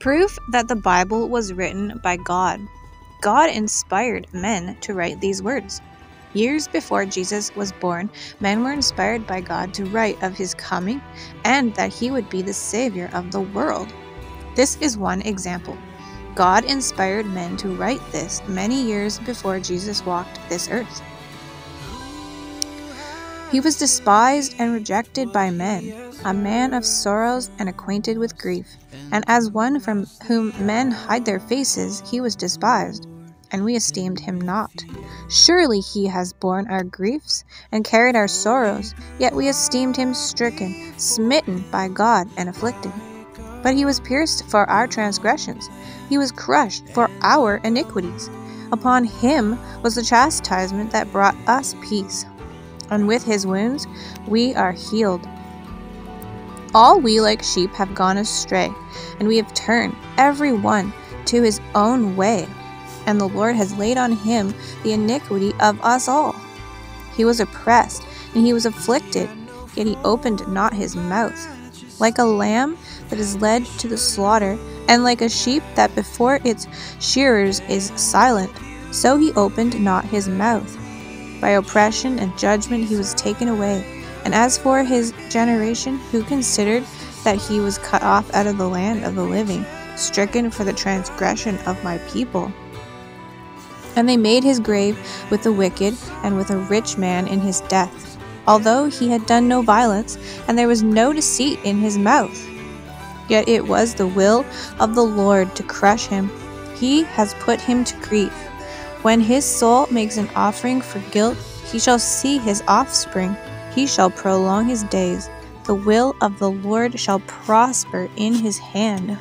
Proof that the Bible was written by God. God inspired men to write these words. Years before Jesus was born, men were inspired by God to write of his coming and that he would be the Savior of the world. This is one example. God inspired men to write this many years before Jesus walked this earth. He was despised and rejected by men, a man of sorrows and acquainted with grief. And as one from whom men hide their faces, he was despised, and we esteemed him not. Surely he has borne our griefs and carried our sorrows, yet we esteemed him stricken, smitten by God, and afflicted. But he was pierced for our transgressions, he was crushed for our iniquities. Upon him was the chastisement that brought us peace and with his wounds we are healed. All we like sheep have gone astray, and we have turned every one to his own way, and the Lord has laid on him the iniquity of us all. He was oppressed, and he was afflicted, yet he opened not his mouth. Like a lamb that is led to the slaughter, and like a sheep that before its shearers is silent, so he opened not his mouth. By oppression and judgment he was taken away. And as for his generation, who considered that he was cut off out of the land of the living, stricken for the transgression of my people? And they made his grave with the wicked and with a rich man in his death, although he had done no violence, and there was no deceit in his mouth. Yet it was the will of the Lord to crush him. He has put him to grief. When his soul makes an offering for guilt, he shall see his offspring. He shall prolong his days. The will of the Lord shall prosper in his hand.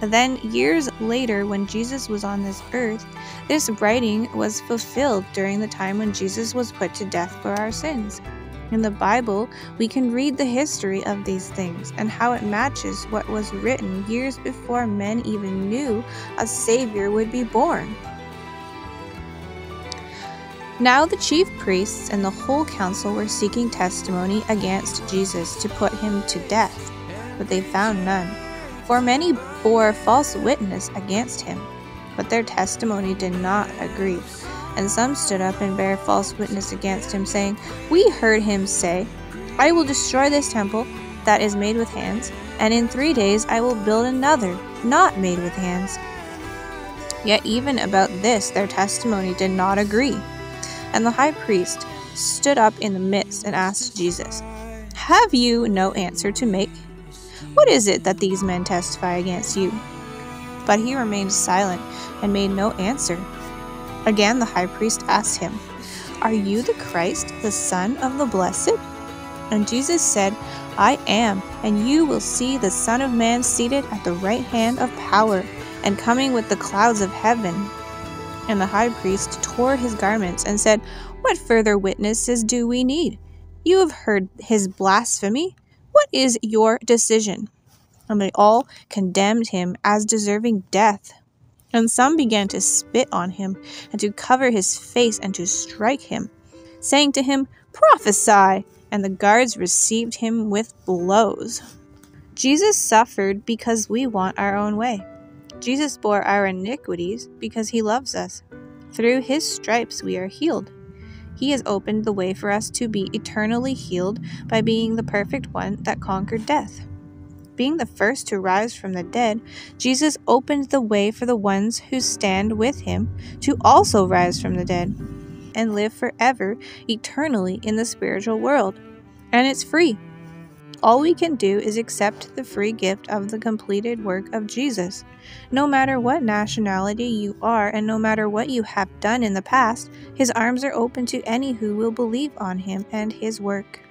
Then, years later, when Jesus was on this earth, this writing was fulfilled during the time when Jesus was put to death for our sins. In the Bible, we can read the history of these things and how it matches what was written years before men even knew a Savior would be born. Now the chief priests and the whole council were seeking testimony against Jesus to put him to death, but they found none. For many bore false witness against him, but their testimony did not agree. And some stood up and bare false witness against him, saying, We heard him say, I will destroy this temple that is made with hands, and in three days I will build another, not made with hands. Yet even about this their testimony did not agree. And the high priest stood up in the midst and asked Jesus, Have you no answer to make? What is it that these men testify against you? But he remained silent and made no answer. Again the high priest asked him, Are you the Christ, the Son of the Blessed? And Jesus said, I am, and you will see the Son of Man seated at the right hand of power, and coming with the clouds of heaven. And the high priest tore his garments and said, What further witnesses do we need? You have heard his blasphemy. What is your decision? And they all condemned him as deserving death. And some began to spit on him, and to cover his face, and to strike him, saying to him, Prophesy! And the guards received him with blows. Jesus suffered because we want our own way. Jesus bore our iniquities because he loves us. Through his stripes we are healed. He has opened the way for us to be eternally healed by being the perfect one that conquered death. Being the first to rise from the dead, Jesus opened the way for the ones who stand with him to also rise from the dead and live forever, eternally in the spiritual world. And it's free. All we can do is accept the free gift of the completed work of Jesus. No matter what nationality you are and no matter what you have done in the past, his arms are open to any who will believe on him and his work.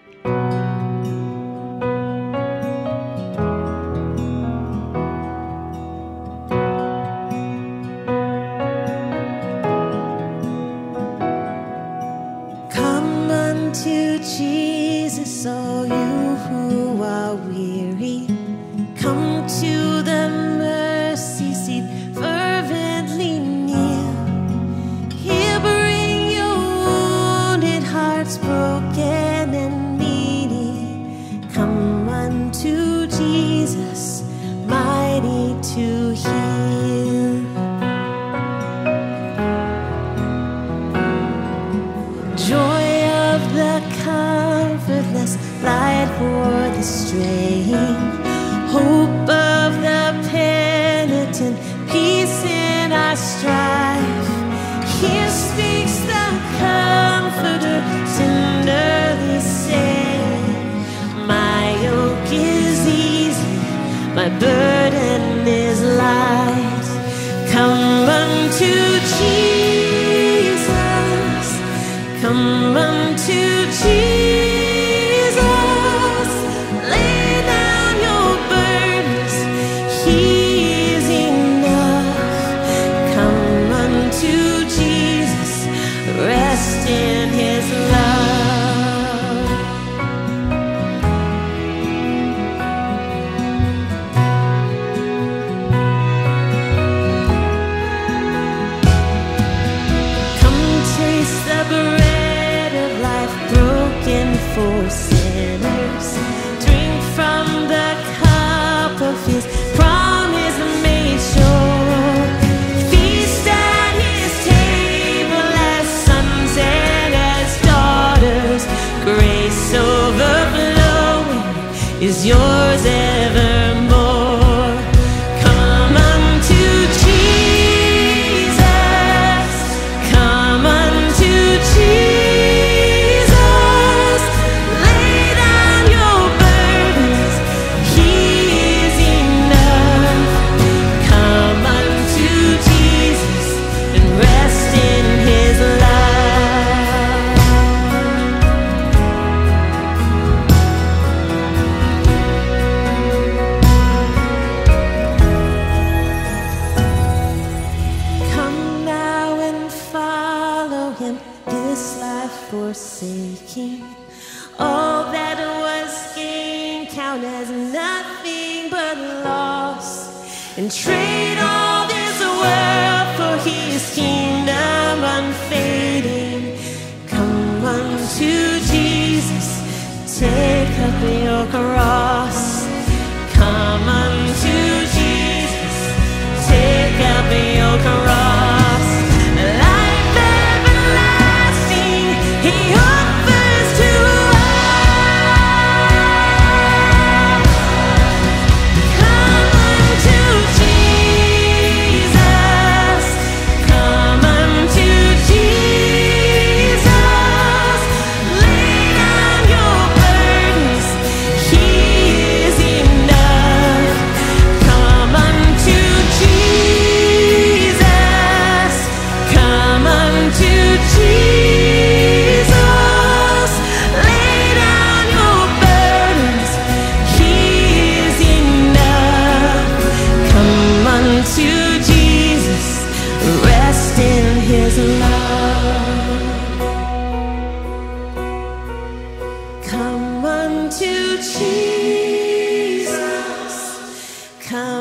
the comfortless, light for the straying, hope of the penitent, peace in our strife. Here speaks the comforter, tenderly saying, My yoke is easy, my burden is light. Come unto Jesus. Come unto forsaking. All that was gained, count as nothing but loss, and trade all this world for His kingdom unfading.